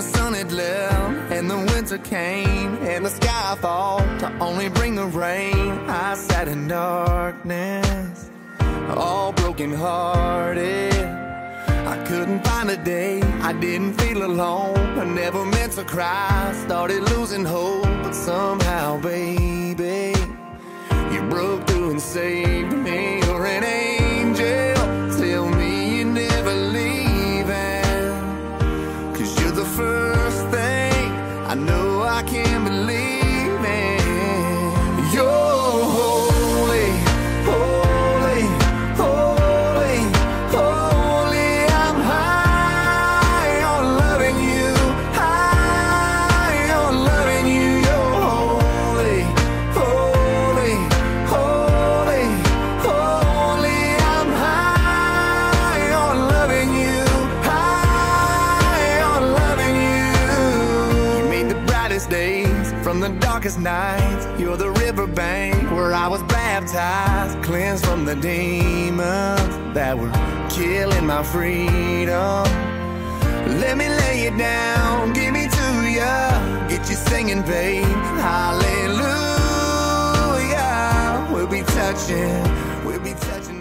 the sun had left and the winter came and the sky thought to only bring the rain. I sat in darkness, all broken hearted. I couldn't find a day, I didn't feel alone. I never meant to cry, started losing hope, but somehow, baby, Cause you're the first thing I know I can believe from the darkest nights. You're the riverbank where I was baptized, cleansed from the demons that were killing my freedom. Let me lay it down, give me to ya, get you singing, babe. Hallelujah, we'll be touching, we'll be touching